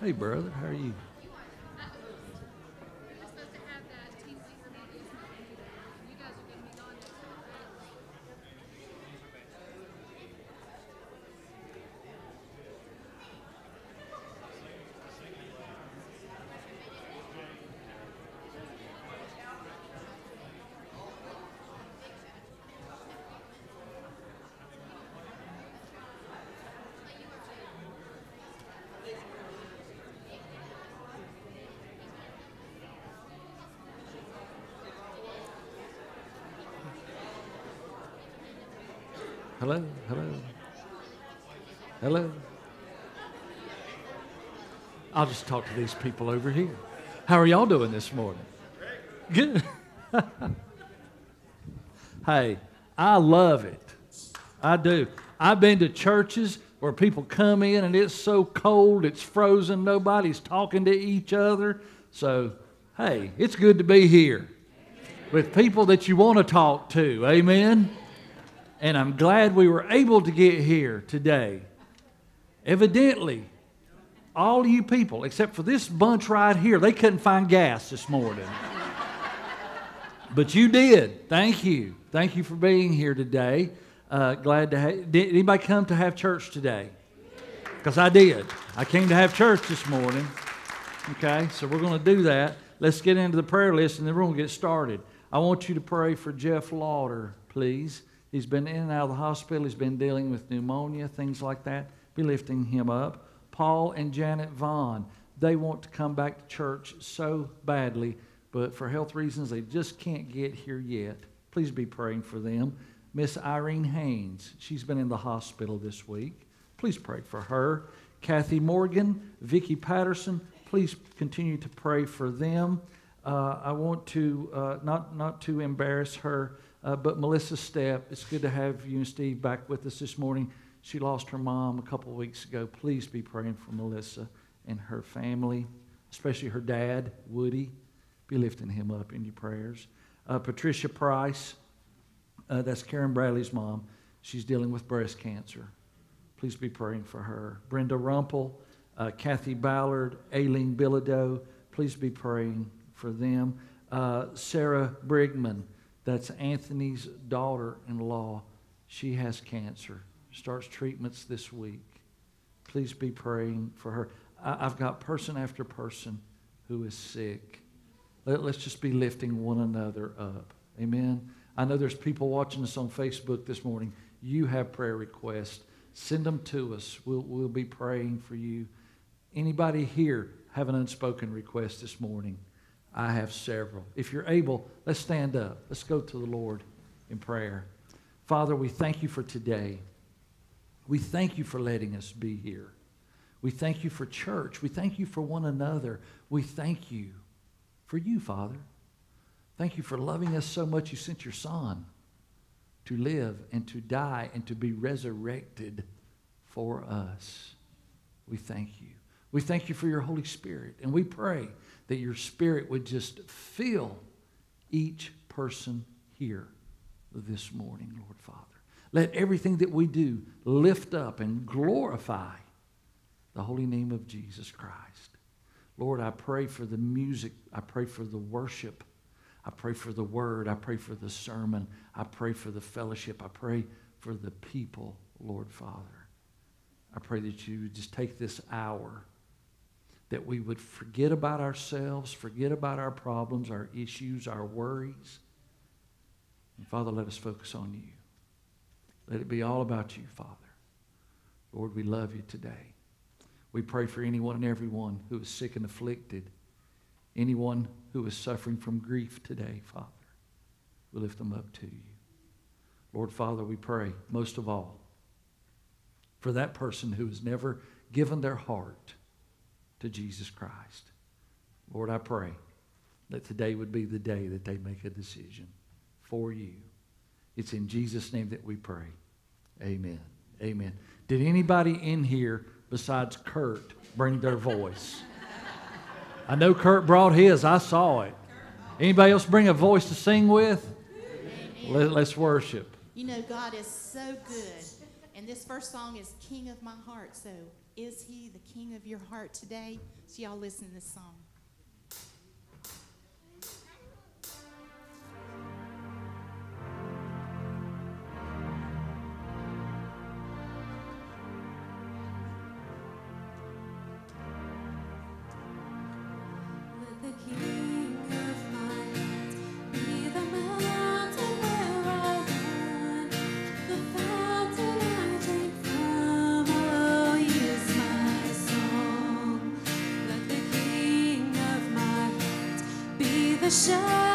Hey, brother, how are you? Hello, hello. Hello. I'll just talk to these people over here. How are y'all doing this morning? Good. hey, I love it. I do. I've been to churches where people come in and it's so cold, it's frozen, nobody's talking to each other. So, hey, it's good to be here with people that you want to talk to. Amen. And I'm glad we were able to get here today. Evidently, all you people, except for this bunch right here, they couldn't find gas this morning. but you did. Thank you. Thank you for being here today. Uh, glad to have. Did anybody come to have church today? Because I did. I came to have church this morning. Okay, so we're going to do that. Let's get into the prayer list and then we're going to get started. I want you to pray for Jeff Lauder, please. He's been in and out of the hospital. He's been dealing with pneumonia, things like that. Be lifting him up. Paul and Janet Vaughn, they want to come back to church so badly, but for health reasons, they just can't get here yet. Please be praying for them. Miss Irene Haynes, she's been in the hospital this week. Please pray for her. Kathy Morgan, Vicki Patterson, please continue to pray for them. Uh, I want to uh, not not to embarrass her. Uh, but Melissa Stepp, it's good to have you and Steve back with us this morning. She lost her mom a couple weeks ago. Please be praying for Melissa and her family, especially her dad, Woody. Be lifting him up in your prayers. Uh, Patricia Price, uh, that's Karen Bradley's mom. She's dealing with breast cancer. Please be praying for her. Brenda Rumpel, uh, Kathy Ballard, Aileen Bilodeau. Please be praying for them. Uh, Sarah Brigman. That's Anthony's daughter in law. She has cancer. Starts treatments this week. Please be praying for her. I, have got person after person who is sick. Let, let's just be lifting one another up. Amen. I know there's people watching us on Facebook this morning. You have prayer requests. Send them to us. We'll, we'll be praying for you. Anybody here have an unspoken request this morning? I have several. If you're able, let's stand up. Let's go to the Lord in prayer. Father, we thank you for today. We thank you for letting us be here. We thank you for church. We thank you for one another. We thank you for you, Father. Thank you for loving us so much you sent your Son to live and to die and to be resurrected for us. We thank you. We thank you for your Holy Spirit. And we pray that your spirit would just fill each person here this morning, Lord Father. Let everything that we do lift up and glorify the holy name of Jesus Christ. Lord, I pray for the music. I pray for the worship. I pray for the word. I pray for the sermon. I pray for the fellowship. I pray for the people, Lord Father. I pray that you would just take this hour that we would forget about ourselves, forget about our problems, our issues, our worries. And Father, let us focus on you. Let it be all about you, Father. Lord, we love you today. We pray for anyone and everyone who is sick and afflicted, anyone who is suffering from grief today, Father. We lift them up to you. Lord, Father, we pray most of all for that person who has never given their heart to Jesus Christ. Lord, I pray that today would be the day that they make a decision for you. It's in Jesus' name that we pray. Amen. Amen. Did anybody in here besides Kurt bring their voice? I know Kurt brought his. I saw it. Anybody else bring a voice to sing with? Let, us worship. You know, God is so good. And this first song is King of My Heart. So Is He the King of your heart today? So, y'all listen to this song. Heart be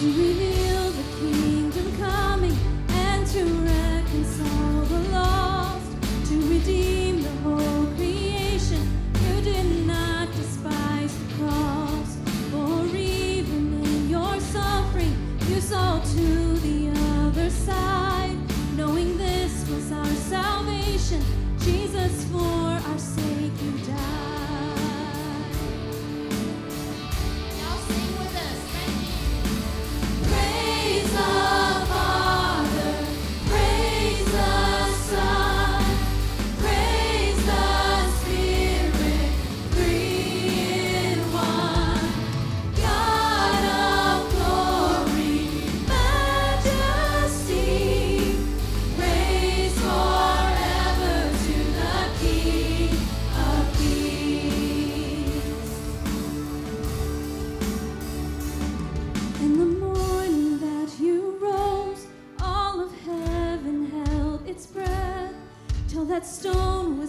to reveal the key.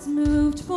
Was moved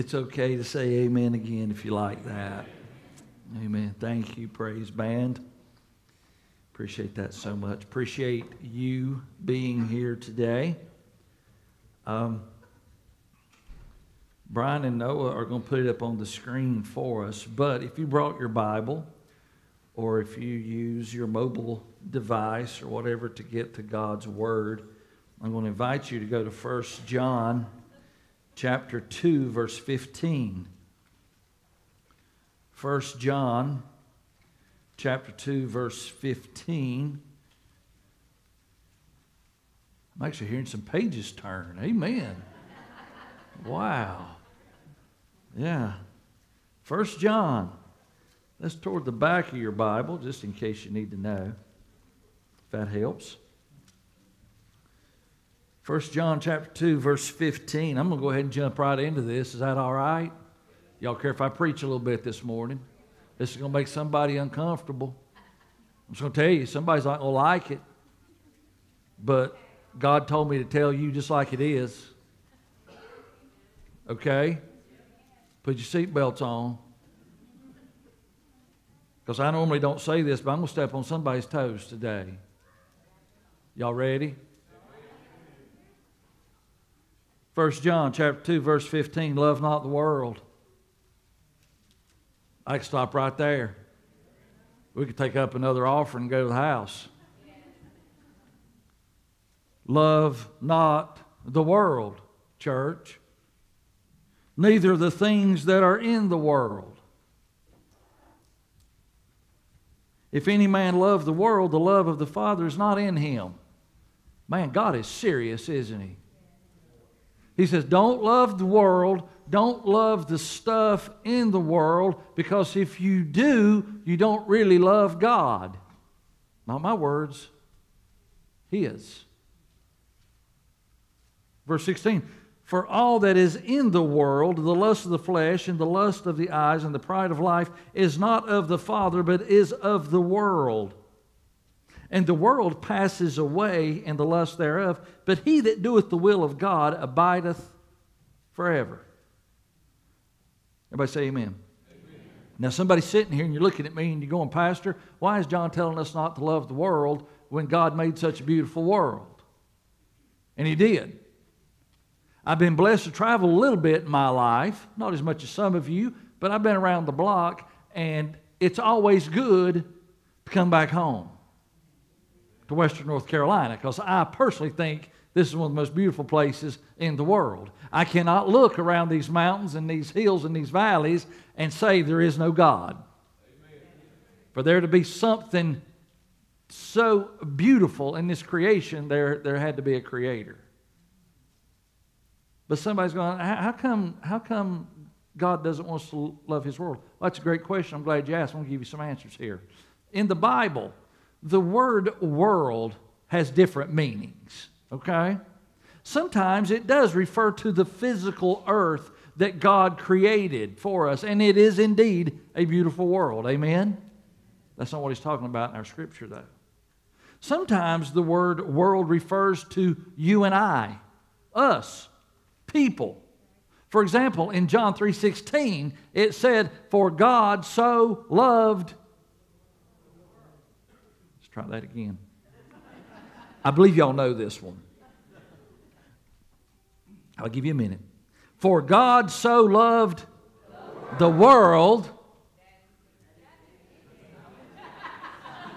It's okay to say amen again if you like that. Amen. Thank you, praise band. Appreciate that so much. Appreciate you being here today. Um, Brian and Noah are going to put it up on the screen for us. But if you brought your Bible, or if you use your mobile device or whatever to get to God's Word, I'm going to invite you to go to 1 John chapter 2, verse 15. 1 John chapter 2, verse 15. I'm actually hearing some pages turn. Amen. Wow. Yeah. 1 John. That's toward the back of your Bible, just in case you need to know. If that helps. 1 John chapter 2, verse 15. I'm going to go ahead and jump right into this. Is that all right? Y'all care if I preach a little bit this morning? This is going to make somebody uncomfortable. I'm just going to tell you, somebody's not going to like it. But God told me to tell you just like it is. Okay? Put your seatbelts on. Because I normally don't say this, but I'm going to step on somebody's toes today. Y'all ready? 1 John chapter 2, verse 15, love not the world. I can stop right there. We could take up another offering and go to the house. Love not the world, church. Neither the things that are in the world. If any man love the world, the love of the Father is not in him. Man, God is serious, isn't he? He says, Don't love the world, don't love the stuff in the world, because if you do, you don't really love God. Not my words, His. Verse 16 For all that is in the world, the lust of the flesh, and the lust of the eyes, and the pride of life, is not of the Father, but is of the world. And the world passes away, and the lust thereof, but he that doeth the will of God abideth forever. Everybody say amen. Now, somebody's sitting here and you're looking at me and you're going, Pastor, why is John telling us not to love the world when God made such a beautiful world? And He did. I've been blessed to travel a little bit in my life, not as much as some of you, but I've been around the block, and it's always good to come back home to Western North Carolina because I personally think this is one of the most beautiful places in the world. I cannot look around these mountains and these hills and these valleys and say there is no God. For there to be something so beautiful in this creation, there, there had to be a creator. But somebody's going, how how come, how come God doesn't want us to love his world? Well, that's a great question. I'm glad you asked. I'm going to give you some answers here. In the Bible, the word world has different meanings, okay? Sometimes it does refer to the physical earth that God created for us, and it is indeed a beautiful world. Amen? That's not what he's talking about in our scripture, though. Sometimes the word world refers to you and I, us, people. For example, in John 3:16, it said, "For God so loved try that again. I believe y'all know this one. I'll give you a minute. For God so loved the world.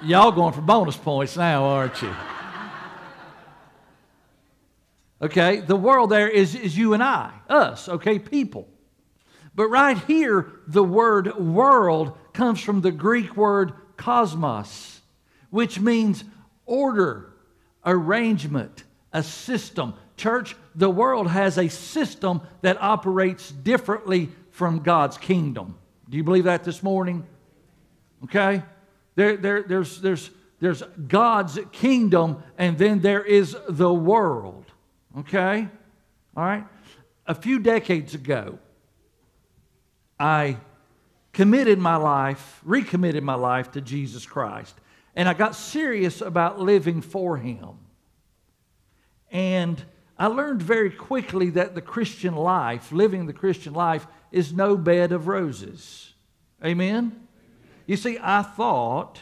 Y'all going for bonus points now, aren't you? Okay, the world there is, is you and I, us, okay, people. But right here, the word world comes from the Greek word cosmos, which means order, arrangement, a system. Church, the world has a system that operates differently from God's kingdom. Do you believe that this morning? Okay? There, there, there's, there's, there's God's kingdom, and then there is the world. Okay? All right? A few decades ago, I committed my life, recommitted my life to Jesus Christ. And I got serious about living for Him. And I learned very quickly that the Christian life, living the Christian life, is no bed of roses. Amen? You see, I thought,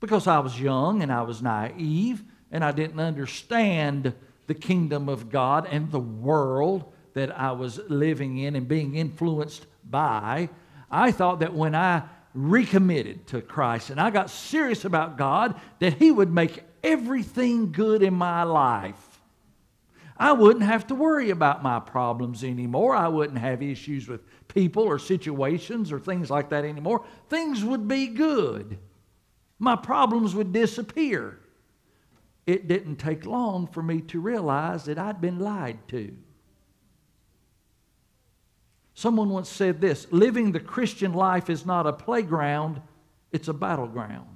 because I was young and I was naive and I didn't understand the kingdom of God and the world that I was living in and being influenced by, I thought that when I recommitted to Christ and I got serious about God, that He would make everything good in my life. I wouldn't have to worry about my problems anymore. I wouldn't have issues with people or situations or things like that anymore. Things would be good. My problems would disappear. It didn't take long for me to realize that I'd been lied to. Someone once said this living the Christian life is not a playground, it's a battleground.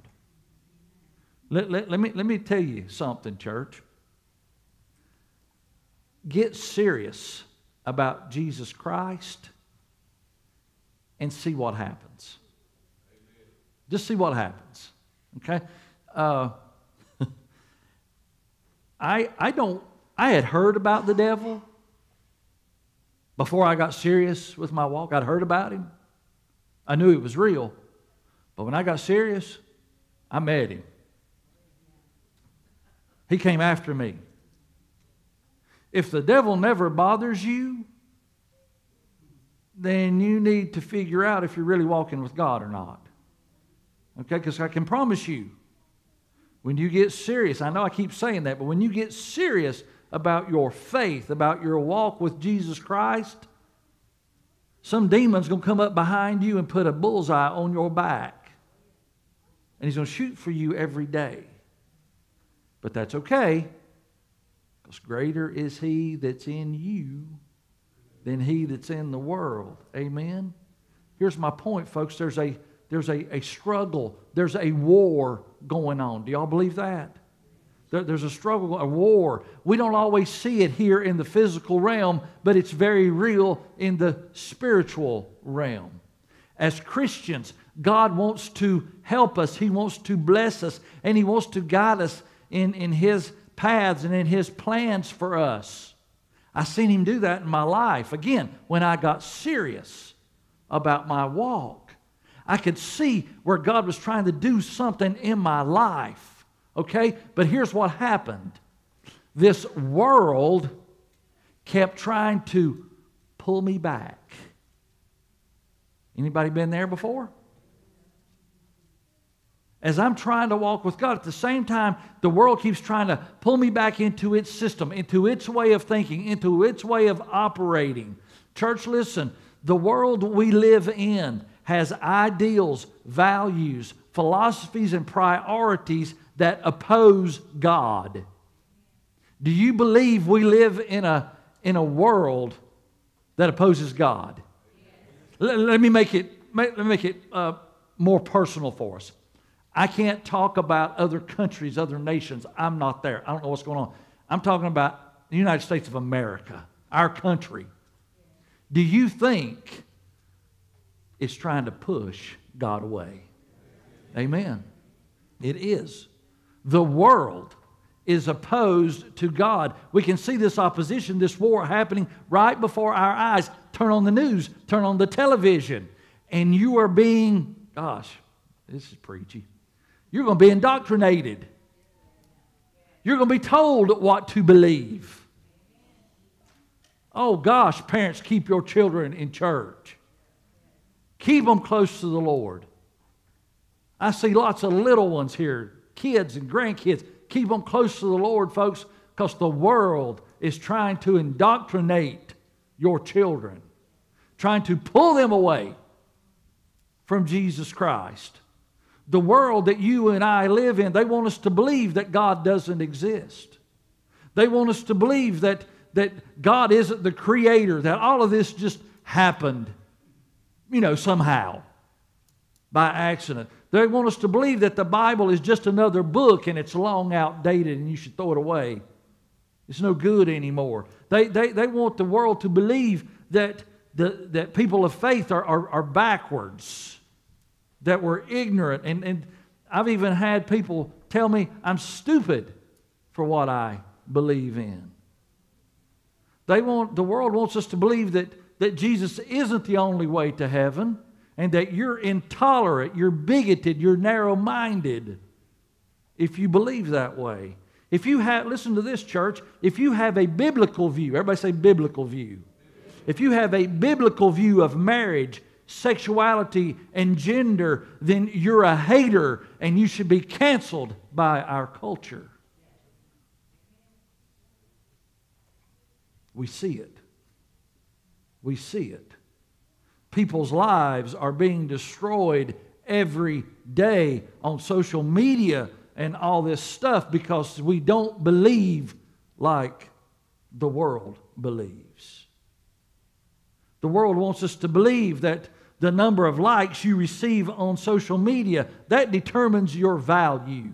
Let, let, let, me, let me tell you something, church. Get serious about Jesus Christ and see what happens. Just see what happens. Okay? Uh, I, I don't, I had heard about the devil before I got serious with my walk. I'd heard about him. I knew he was real. But when I got serious, I met him. He came after me. If the devil never bothers you, then you need to figure out if you're really walking with God or not. Okay? Because I can promise you, when you get serious, I know I keep saying that, but when you get serious about your faith, about your walk with Jesus Christ, some demon's going to come up behind you and put a bullseye on your back. And he's going to shoot for you every day. But that's okay, because greater is he that's in you than he that's in the world. Amen? Here's my point, folks. There's a, there's a, a struggle, there's a war going on. Do y'all believe that? There, there's a struggle, a war. We don't always see it here in the physical realm, but it's very real in the spiritual realm. As Christians, God wants to help us, He wants to bless us, and He wants to guide us in, in His paths and in His plans for us. I've seen Him do that in my life. Again, when I got serious about my walk I could see where God was trying to do something in my life. Okay? But here's what happened this world kept trying to pull me back. Anybody been there before? As I'm trying to walk with God, at the same time, the world keeps trying to pull me back into its system, into its way of thinking, into its way of operating. Church, listen, the world we live in has ideals, values, philosophies, and priorities that oppose God. Do you believe we live in a, in a world that opposes God? Let, let me make it, let me make it uh, more personal for us. I can't talk about other countries, other nations. I'm not there. I don't know what's going on. I'm talking about the United States of America, our country. Do you think it's trying to push God away? Amen. It is. The world is opposed to God. We can see this opposition, this war happening right before our eyes. Turn on the news, turn on the television, and you are being, gosh, this is preachy. You're going to be indoctrinated. You're going to be told what to believe. Oh gosh, parents, keep your children in church. Keep them close to the Lord. I see lots of little ones here, kids and grandkids. Keep them close to the Lord, folks, because the world is trying to indoctrinate your children, trying to pull them away from Jesus Christ. The world that you and I live in, they want us to believe that God doesn't exist. They want us to believe that, that God isn't the creator, that all of this just happened, you know, somehow by accident. They want us to believe that the Bible is just another book and it's long outdated and you should throw it away. It's no good anymore. They, they, they want the world to believe that, the, that people of faith are, are, are backwards, that we're ignorant. And, and I've even had people tell me I'm stupid for what I believe in. They want, the world wants us to believe that, that Jesus isn't the only way to heaven and that you're intolerant, you're bigoted, you're narrow minded if you believe that way. If you have, listen to this, church, if you have a biblical view, everybody say biblical view. If you have a biblical view of marriage, sexuality, and gender, then you're a hater and you should be canceled by our culture. We see it. We see it. People's lives are being destroyed every day on social media and all this stuff because we don't believe like the world believes. The world wants us to believe that the number of likes you receive on social media that determines your value.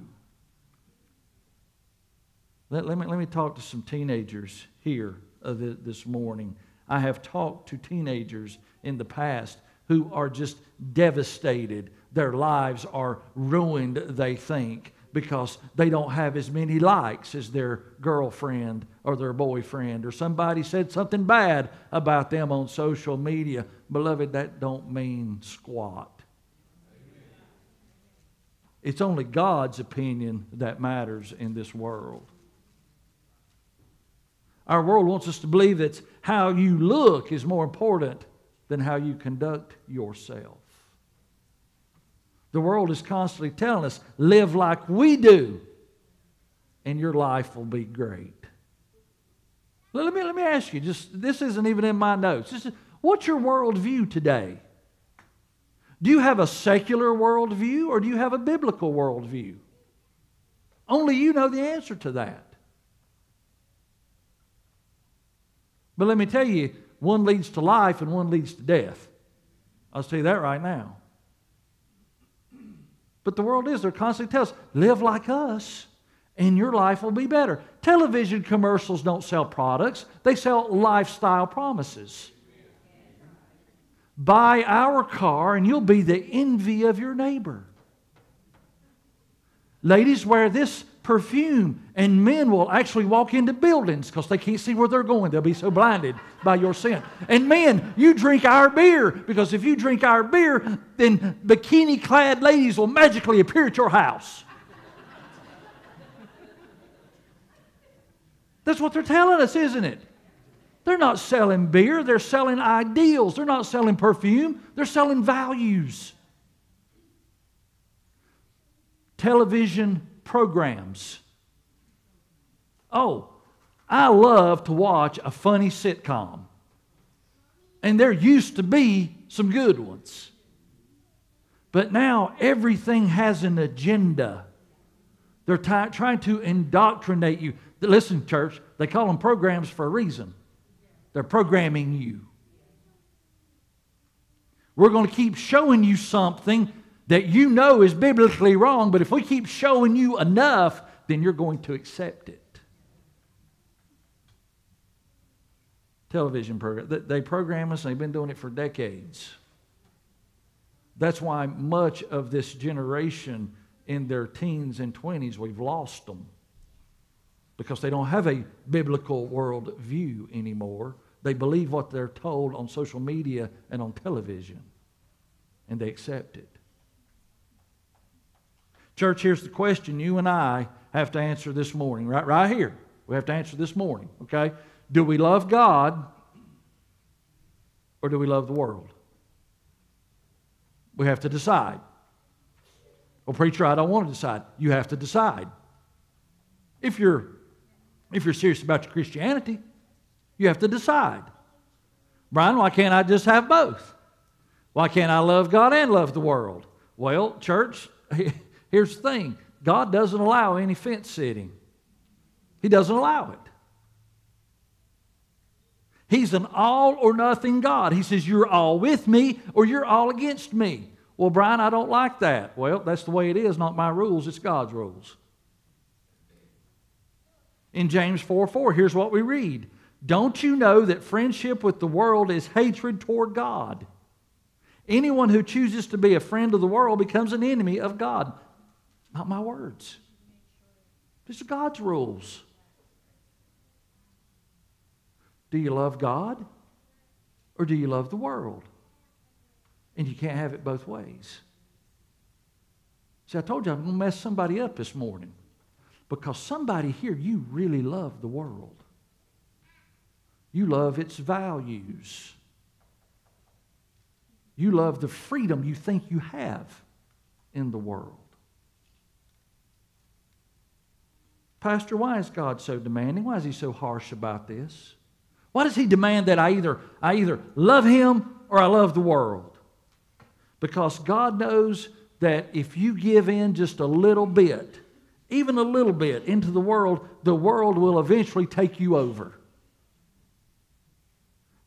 Let, let me, let me talk to some teenagers here uh, this morning. I have talked to teenagers in the past who are just devastated. Their lives are ruined, they think, because they don't have as many likes as their girlfriend or their boyfriend, or somebody said something bad about them on social media. Beloved, that don't mean squat. It's only God's opinion that matters in this world. Our world wants us to believe that how you look is more important than how you conduct yourself. The world is constantly telling us, live like we do, and your life will be great. Let me, let me ask you, just this isn't even in my notes. Is, what's your worldview today? Do you have a secular worldview or do you have a biblical worldview? Only you know the answer to that. But let me tell you, one leads to life and one leads to death. I'll tell you that right now. But the world is, they're constantly telling us, live like us and your life will be better. Television commercials don't sell products, they sell lifestyle promises. Buy our car and you'll be the envy of your neighbor. Ladies, wear this perfume, and men will actually walk into buildings because they can't see where they're going. They'll be so blinded by your sin. And men, you drink our beer because if you drink our beer, then bikini clad ladies will magically appear at your house. That's what they're telling us, isn't it? They're not selling beer, they're selling ideals. They're not selling perfume, they're selling values. Television programs. Oh, I love to watch a funny sitcom. And there used to be some good ones. But now everything has an agenda. They're ti- trying to indoctrinate you. Listen, church, they call them programs for a reason. They're programming you. We're going to keep showing you something that you know is biblically wrong, but if we keep showing you enough, then you're going to accept it. Television program. They- program us, and they've been doing it for decades. That's why much of this generation in their teens and 20s, we've lost them because they don't have a biblical world view anymore. They believe what they're told on social media and on television, and they accept it. Church, here's the question you and I have to answer this morning, right, right here. We have to answer this morning, okay? Do we love God or do we love the world? We have to decide. Well, preacher, I don't want to decide. You have to decide. If you're if you're serious about your Christianity, you have to decide. Brian, why can't I just have both? Why can't I love God and love the world? Well, church, here's the thing God doesn't allow any fence sitting, He doesn't allow it. He's an all or nothing God. He says, You're all with me or you're all against me. Well, Brian, I don't like that. Well, that's the way it is, not my rules, it's God's rules. In James 4 4, here's what we read Don't you know that friendship with the world is hatred toward God? Anyone who chooses to be a friend of the world becomes an enemy of God. Not my words. These are God's rules. Do you love God or do you love the world? And you can't have it both ways. See, I told you I'm going to mess somebody up this morning because somebody here, you really love the world. You love its values. You love the freedom you think you have in the world. Pastor, why is God so demanding? Why is he so harsh about this? Why does he demand that I either, I either love him or I love the world? Because God knows that if you give in just a little bit, even a little bit into the world, the world will eventually take you over.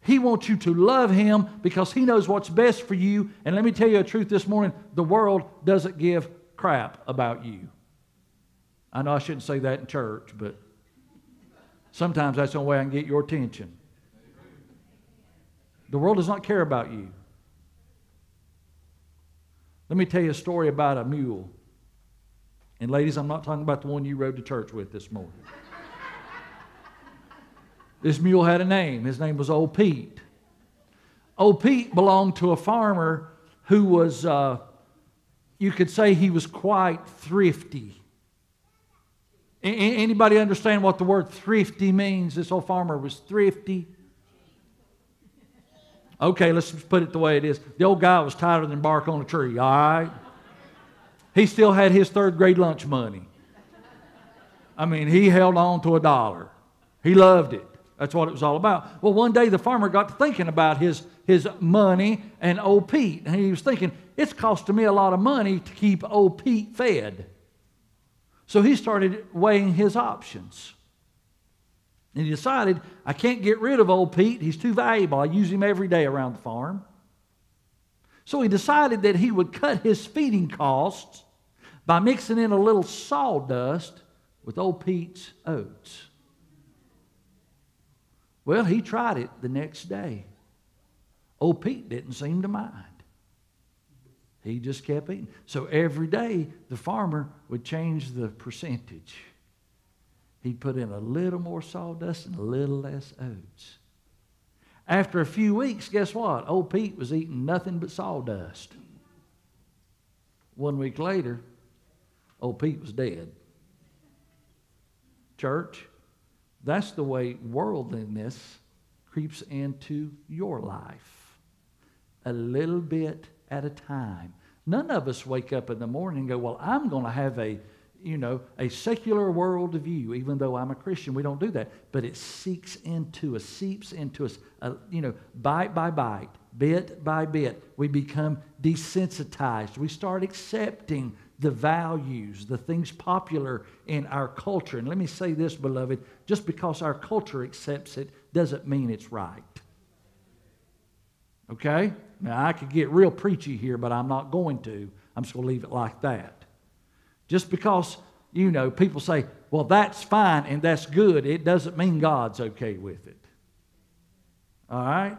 He wants you to love him because he knows what's best for you. And let me tell you a truth this morning the world doesn't give crap about you. I know I shouldn't say that in church, but sometimes that's the only way I can get your attention. The world does not care about you. Let me tell you a story about a mule. And ladies, I'm not talking about the one you rode to church with this morning. this mule had a name. His name was Old Pete. Old Pete belonged to a farmer who was, uh, you could say he was quite thrifty. Anybody understand what the word thrifty means? This old farmer was thrifty. Okay, let's put it the way it is. The old guy was tighter than bark on a tree, all right? He still had his third grade lunch money. I mean, he held on to a dollar. He loved it. That's what it was all about. Well, one day the farmer got to thinking about his, his money and old Pete. And he was thinking, it's costing me a lot of money to keep old Pete fed. So he started weighing his options. And he decided, I can't get rid of old Pete. He's too valuable. I use him every day around the farm. So he decided that he would cut his feeding costs by mixing in a little sawdust with old Pete's oats. Well, he tried it the next day. Old Pete didn't seem to mind. He just kept eating. So every day, the farmer would change the percentage. He'd put in a little more sawdust and a little less oats. After a few weeks, guess what? Old Pete was eating nothing but sawdust. One week later, old Pete was dead. Church, that's the way worldliness creeps into your life. A little bit at a time. None of us wake up in the morning and go, Well, I'm going to have a you know, a secular world view, even though I'm a Christian. We don't do that. But it seeks into us, seeps into us, uh, you know, bite by bite, bit by bit. We become desensitized. We start accepting the values, the things popular in our culture. And let me say this, beloved just because our culture accepts it doesn't mean it's right. Okay? Now, I could get real preachy here, but I'm not going to. I'm just going to leave it like that. Just because, you know, people say, well, that's fine and that's good, it doesn't mean God's okay with it. All right?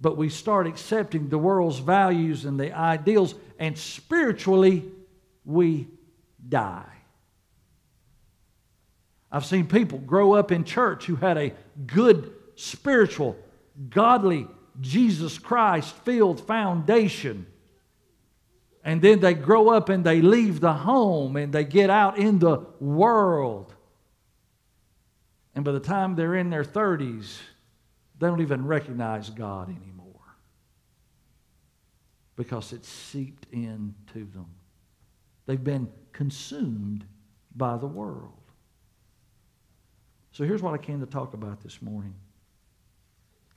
But we start accepting the world's values and the ideals, and spiritually, we die. I've seen people grow up in church who had a good spiritual, godly, Jesus Christ filled foundation and then they grow up and they leave the home and they get out in the world. And by the time they're in their 30s, they don't even recognize God anymore because it's seeped into them. They've been consumed by the world. So here's what I came to talk about this morning.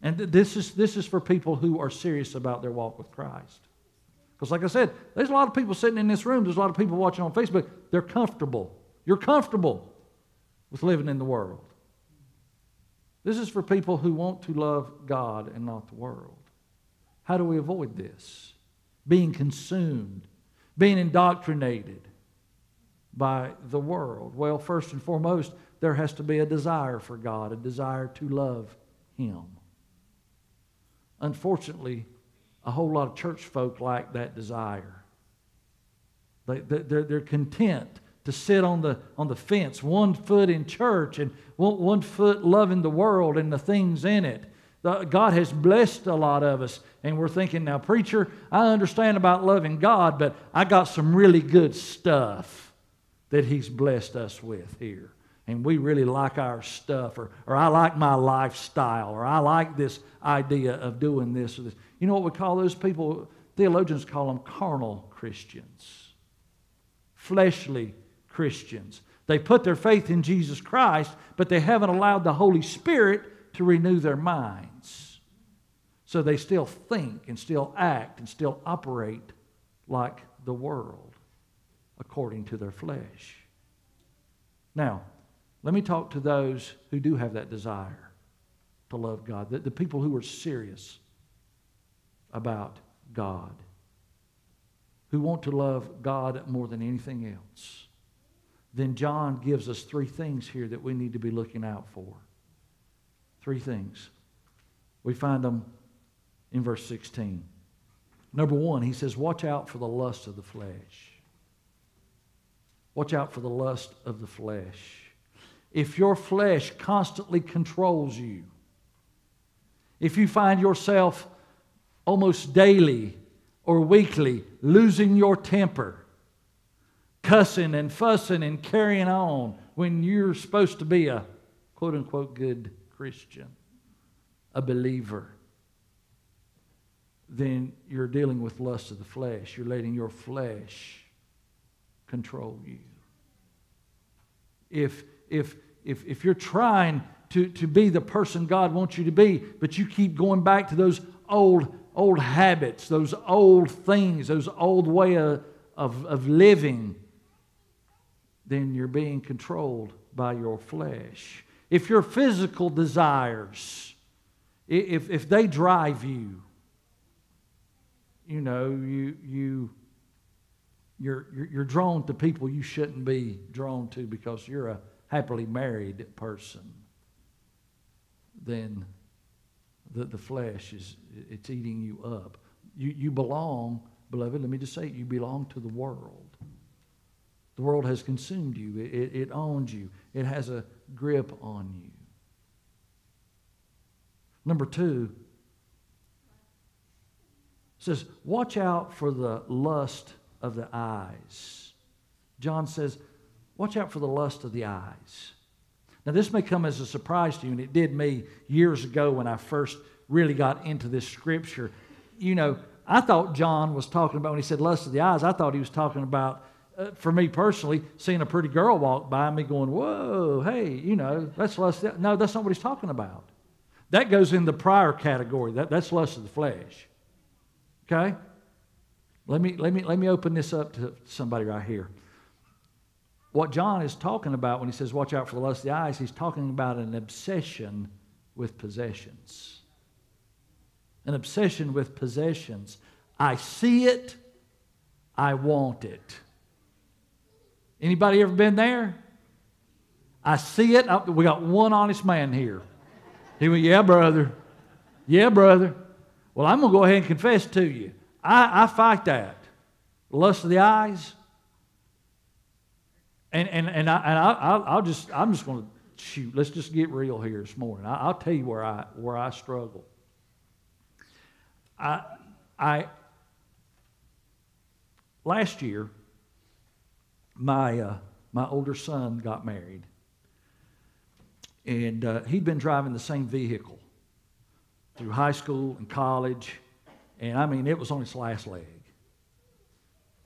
And this is, this is for people who are serious about their walk with Christ. Because, like I said, there's a lot of people sitting in this room, there's a lot of people watching on Facebook. They're comfortable. You're comfortable with living in the world. This is for people who want to love God and not the world. How do we avoid this? Being consumed, being indoctrinated by the world. Well, first and foremost, there has to be a desire for God, a desire to love Him. Unfortunately, a whole lot of church folk lack that desire. They, they're, they're content to sit on the, on the fence, one foot in church and one, one foot loving the world and the things in it. God has blessed a lot of us, and we're thinking, now, preacher, I understand about loving God, but I got some really good stuff that He's blessed us with here. And we really like our stuff, or, or I like my lifestyle, or I like this idea of doing this or this. You know what we call those people? Theologians call them carnal Christians, fleshly Christians. They put their faith in Jesus Christ, but they haven't allowed the Holy Spirit to renew their minds. So they still think and still act and still operate like the world according to their flesh. Now, let me talk to those who do have that desire to love God, the, the people who are serious about God, who want to love God more than anything else, then John gives us three things here that we need to be looking out for. Three things. We find them in verse 16. Number one, he says, Watch out for the lust of the flesh. Watch out for the lust of the flesh. If your flesh constantly controls you, if you find yourself almost daily or weekly, losing your temper, cussing and fussing and carrying on when you're supposed to be a quote unquote good Christian, a believer, then you're dealing with lust of the flesh. You're letting your flesh control you. If, if, if, if you're trying to, to be the person God wants you to be, but you keep going back to those old old habits, those old things, those old way of, of, of living, then you're being controlled by your flesh. If your physical desires, if, if they drive you, you know, you, you, you're, you're drawn to people you shouldn't be drawn to because you're a happily married person, then the, the flesh is it's eating you up. You, you belong, beloved, let me just say it, you belong to the world. The world has consumed you, it, it, it owns you, it has a grip on you. Number two, says, watch out for the lust of the eyes. John says, watch out for the lust of the eyes. Now, this may come as a surprise to you, and it did me years ago when I first really got into this scripture. You know, I thought John was talking about, when he said lust of the eyes, I thought he was talking about, uh, for me personally, seeing a pretty girl walk by me going, whoa, hey, you know, that's lust. Of the-" No, that's not what he's talking about. That goes in the prior category. That, that's lust of the flesh. Okay? Let me, let, me, let me open this up to somebody right here. What John is talking about when he says, watch out for the lust of the eyes, he's talking about an obsession with possessions. An obsession with possessions. I see it, I want it. Anybody ever been there? I see it. I- we got one honest man here. He went, Yeah, brother. Yeah, brother. Well, I'm going to go ahead and confess to you. I, I fight that. Lust of the eyes. And, and, and, I, and I, I'll, I'll just, I'm just going to shoot. Let's just get real here this morning. I, I'll tell you where I, where I struggle. I, I, last year, my, uh, my older son got married. And uh, he'd been driving the same vehicle through high school and college. And I mean, it was on its last leg.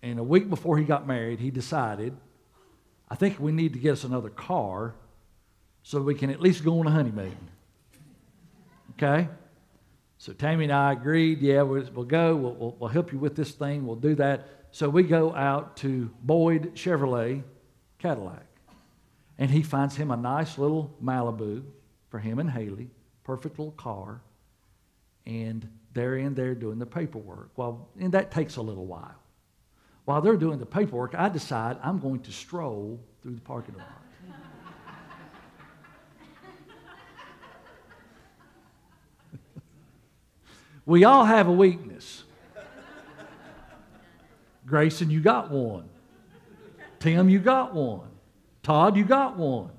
And a week before he got married, he decided, I think we need to get us another car so we can at least go on a honeymoon. Okay? So Tammy and I agreed, yeah, we'll, we'll go. We'll, we'll, we'll help you with this thing. We'll do that. So we go out to Boyd Chevrolet Cadillac. And he finds him a nice little Malibu for him and Haley, perfect little car. And they're in there doing the paperwork. Well, and that takes a little while. While they're doing the paperwork, I decide I'm going to stroll through the parking lot. we all have a weakness. Grayson, you got one. Tim, you got one. Todd, you got one.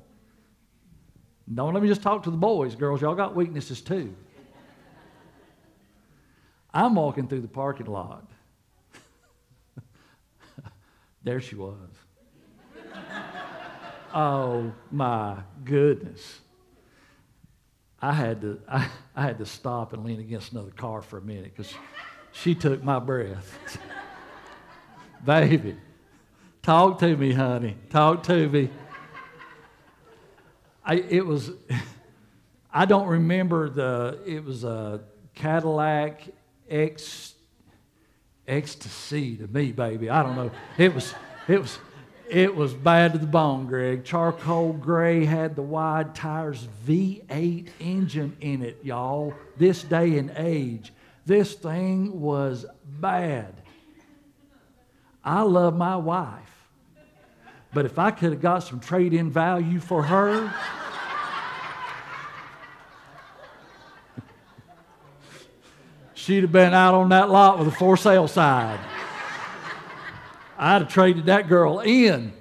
Don't let me just talk to the boys, girls. Y'all got weaknesses too. I'm walking through the parking lot. There she was. oh my goodness. I had to I, I had to stop and lean against another car for a minute because she took my breath. Baby, talk to me, honey. Talk to me. I, it was, I don't remember the, it was a Cadillac X, ecstasy to me, baby. I don't know. It was, it was, it was bad to the bone, Greg. Charcoal gray had the wide tires, V8 engine in it, y'all. This day and age, this thing was bad. I love my wife. But if I could have got some trade in value for her, she'd have been out on that lot with a for sale sign. I'd have traded that girl in.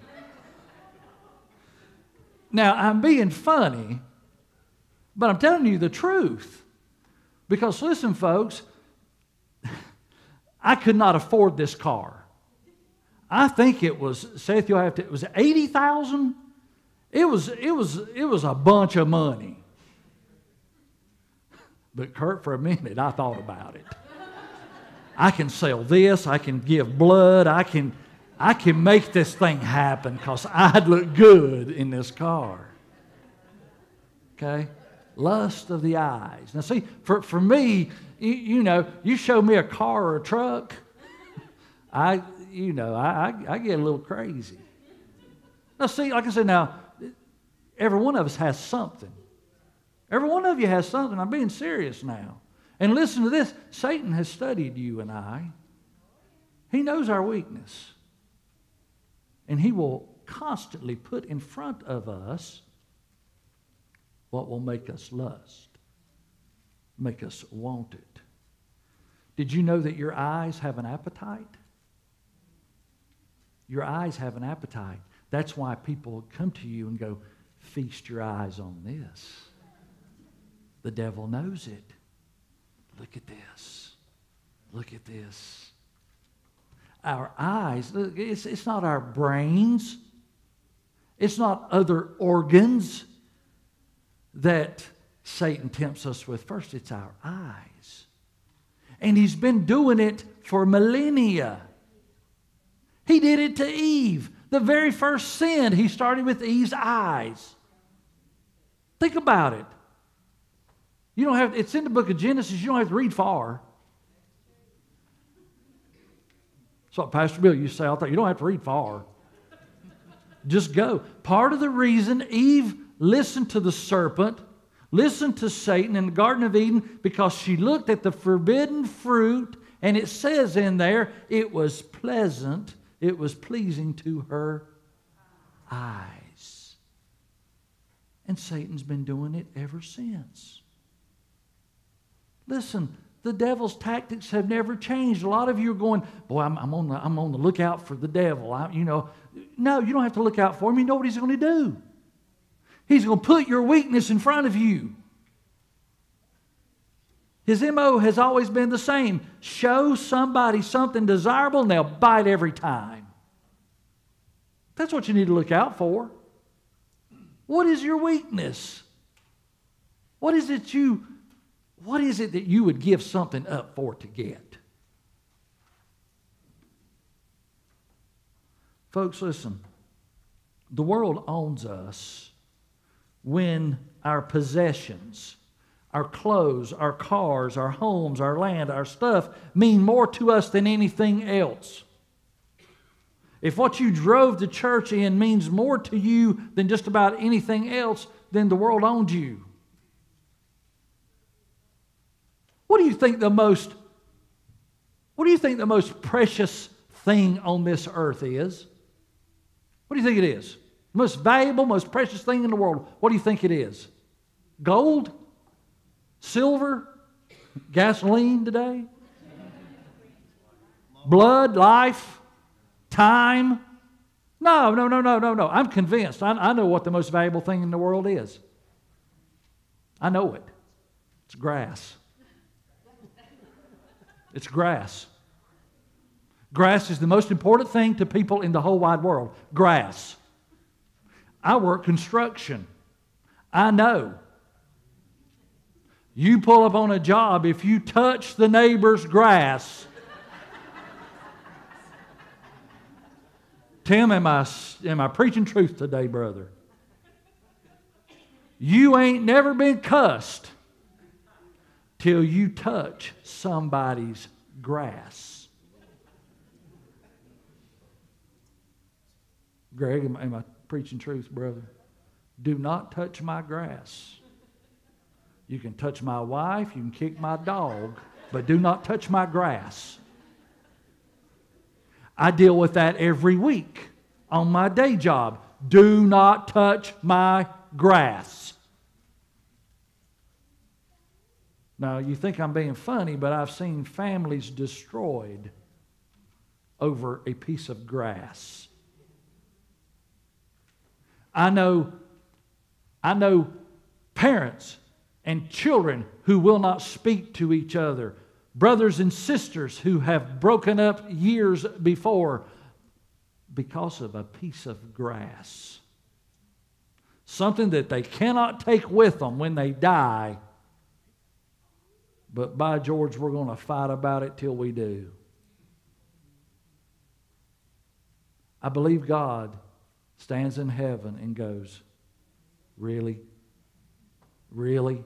Now, I'm being funny, but I'm telling you the truth. Because listen, folks, I could not afford this car. I think it was Seth. You'll have to. It was eighty thousand. It was. It was. It was a bunch of money. But Kurt, for a minute, I thought about it. I can sell this. I can give blood. I can. I can make this thing happen because I'd look good in this car. Okay, lust of the eyes. Now, see, for for me, you, you know, you show me a car or a truck, I you know, I, I, I get a little crazy. Now, see, like I said, now, every one of us has something. Every one of you has something. I'm being serious now. And listen to this Satan has studied you and I, he knows our weakness. And he will constantly put in front of us what will make us lust, make us want it. Did you know that your eyes have an appetite? Your eyes have an appetite. That's why people come to you and go, Feast your eyes on this. The devil knows it. Look at this. Look at this. Our eyes, it's, it's not our brains, it's not other organs that Satan tempts us with. First, it's our eyes. And he's been doing it for millennia. He did it to Eve. The very first sin, he started with Eve's eyes. Think about it. You don't have, it's in the book of Genesis, you don't have to read far. So, Pastor Bill, you say, I thought you don't have to read far. Just go. Part of the reason Eve listened to the serpent, listened to Satan in the Garden of Eden, because she looked at the forbidden fruit, and it says in there, it was pleasant, it was pleasing to her eyes. And Satan's been doing it ever since. Listen, the devil's tactics have never changed. A lot of you are going, boy, I'm, I'm on, the, I'm on the lookout for the devil. I, you know, no, you don't have to look out for him. You know what he's going to do. He's going to put your weakness in front of you. His MO has always been the same show somebody something desirable, and they'll bite every time. That's what you need to look out for. What is your weakness? What is it you what is it that you would give something up for to get? Folks, listen. The world owns us when our possessions, our clothes, our cars, our homes, our land, our stuff mean more to us than anything else. If what you drove to church in means more to you than just about anything else, then the world owns you. What do you think the most what do you think the most precious thing on this earth is? What do you think it is? Most valuable, most precious thing in the world. What do you think it is? Gold? Silver? Gasoline today? Blood? Life? Time? No, no, no, no, no, no. I'm convinced. I, I know what the most valuable thing in the world is. I know it. It's grass. It's grass. Grass is the most important thing to people in the whole wide world. Grass. I work construction. I know. You pull up on a job, if you touch the neighbor's grass, Tim, am I, am I preaching truth today, brother? You ain't never been cussed till you touch somebody's grass. Greg, am, am I preaching truth, brother? Do not touch my grass. You can touch my wife, you can kick my dog, but do not touch my grass. I deal with that every week on my day job. Do not touch my grass. Now, you think I'm being funny, but I've seen families destroyed over a piece of grass. I know, I know parents and children who will not speak to each other, brothers and sisters who have broken up years before because of a piece of grass. Something that they cannot take with them when they die. But by George, we're going to fight about it till we do. I believe God stands in heaven and goes, Really? Really?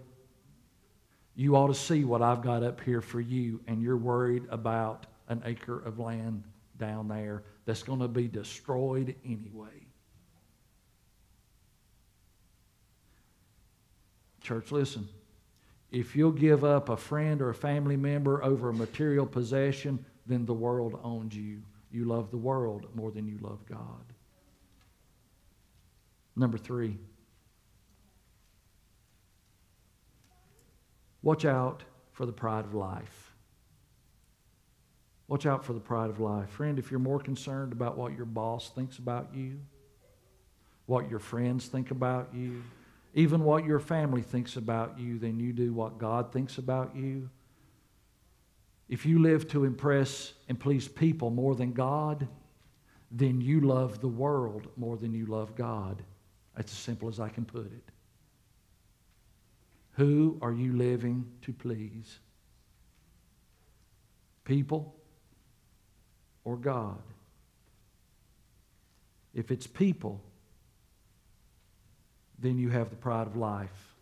You ought to see what I've got up here for you, and you're worried about an acre of land down there that's going to be destroyed anyway. Church, listen. If you'll give up a friend or a family member over a material possession, then the world owns you. You love the world more than you love God. Number three, watch out for the pride of life. Watch out for the pride of life. Friend, if you're more concerned about what your boss thinks about you, what your friends think about you, even what your family thinks about you than you do what God thinks about you, if you live to impress and please people more than God, then you love the world more than you love God. That's as simple as I can put it. Who are you living to please? People or God? If it's people, then you have the pride of life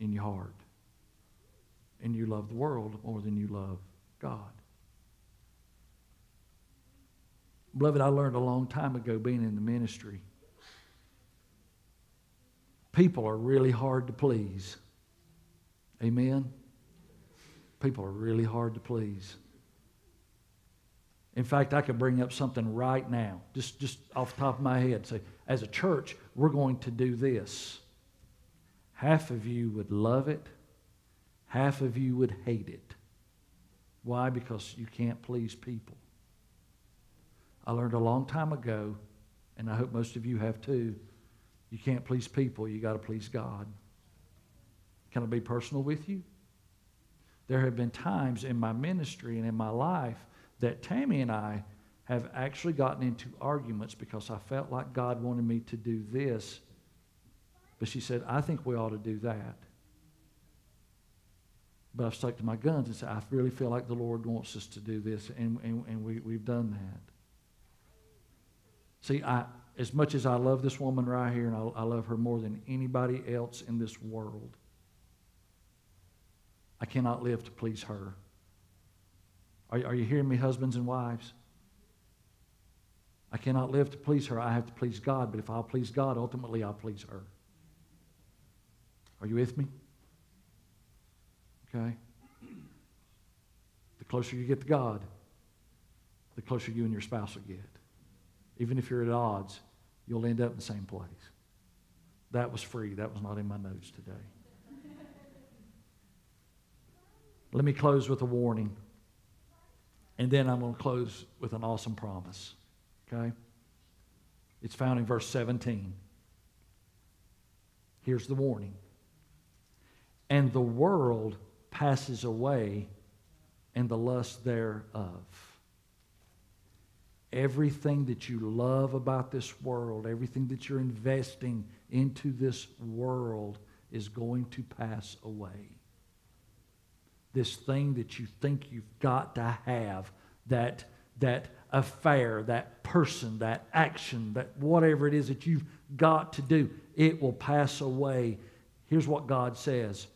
in your heart. And you love the world more than you love God. Beloved, I learned a long time ago being in the ministry. People are really hard to please. Amen? People are really hard to please. In fact, I could bring up something right now, just, just off the top of my head. Say, as a church, we're going to do this. Half of you would love it, half of you would hate it. Why? Because you can't please people. I learned a long time ago, and I hope most of you have too, you can't please people, you got to please God. Can I be personal with you? There have been times in my ministry and in my life that Tammy and I have actually gotten into arguments because I felt like God wanted me to do this. But she said, I think we ought to do that. But I've stuck to my guns and said, I really feel like the Lord wants us to do this, and, and, and we, we've done that. See, I, as much as I love this woman right here, and I, I love her more than anybody else in this world, I cannot live to please her. Are, are you hearing me, husbands and wives? I cannot live to please her. I have to please God. But if I'll please God, ultimately I'll please her. Are you with me? Okay? The closer you get to God, the closer you and your spouse will get. Even if you're at odds, you'll end up in the same place. That was free. That was not in my notes today. Let me close with a warning. And then I'm going to close with an awesome promise. Okay? It's found in verse 17. Here's the warning. And the world passes away and the lust thereof. Everything that you love about this world, everything that you're investing into this world is going to pass away. This thing that you think you've got to have, that, that affair, that person, that action, that whatever it is that you've got to do, it will pass away. Here's what God says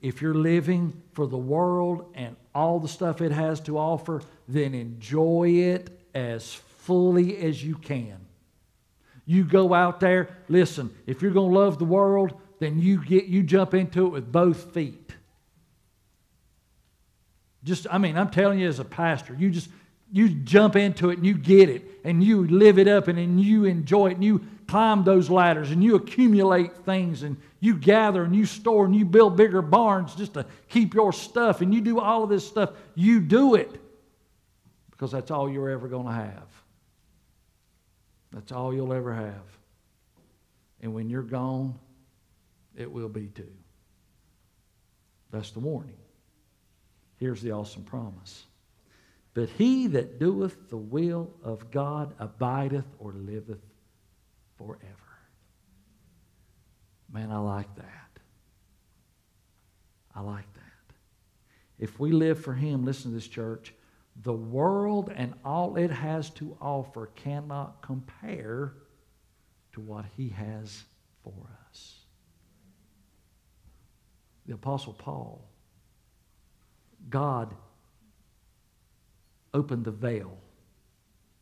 if you're living for the world and all the stuff it has to offer, then enjoy it as fully as you can. You go out there, listen, if you're going to love the world, then you get you jump into it with both feet. Just I mean, I'm telling you as a pastor, you just you jump into it and you get it and you live it up and, and you enjoy it and you climb those ladders and you accumulate things and you gather and you store and you build bigger barns just to keep your stuff and you do all of this stuff. You do it because that's all you're ever going to have. That's all you'll ever have. And when you're gone, it will be too. That's the warning. Here's the awesome promise. But he that doeth the will of God abideth or liveth forever. Man, I like that. I like that. If we live for him, listen to this, church, the world and all it has to offer cannot compare to what he has for us. The Apostle Paul, God opened the veil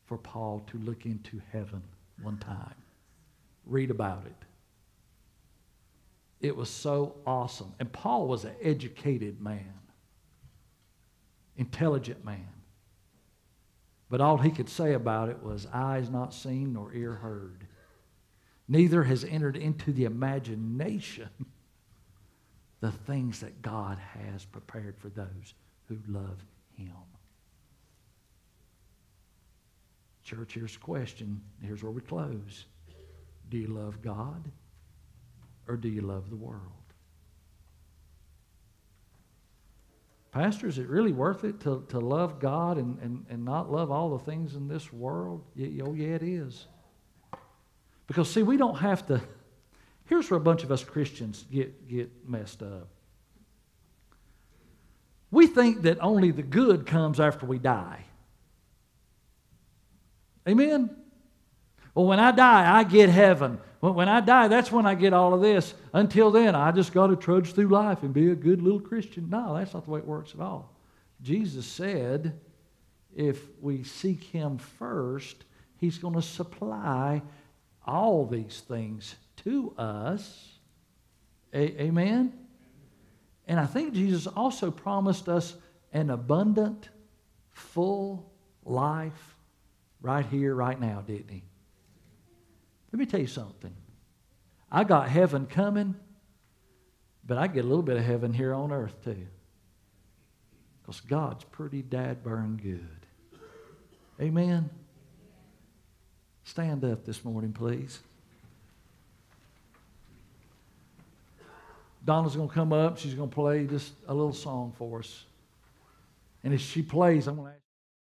for Paul to look into heaven one time. Read about it. It was so awesome. And Paul was an educated man, intelligent man. But all he could say about it was eyes not seen nor ear heard. Neither has entered into the imagination the things that God has prepared for those who love him. Church, here's the question. Here's where we close. Do you love God or do you love the world? Pastor, is it really worth it to, to love God and, and, and not love all the things in this world? Yeah, oh, yeah, it is. Because, see, we don't have to. Here's where a bunch of us Christians get, get messed up. We think that only the good comes after we die. Amen? Well, when I die, I get heaven. When, I die, that's when I get all of this. Until then, I just got to trudge through life and be a good little Christian. No, that's not the way it works at all. Jesus said if we seek Him first, He's going to supply all these things to us. A- amen? And I think Jesus also promised us an abundant, full life right here, right now, didn't He? Let me tell you something. I got heaven coming, but I get a little bit of heaven here on earth too. Because God's pretty dad burn good. Amen. Stand up this morning, please. Donna's going to come up. She's going to play just a little song for us. And as she plays, I'm going to ask.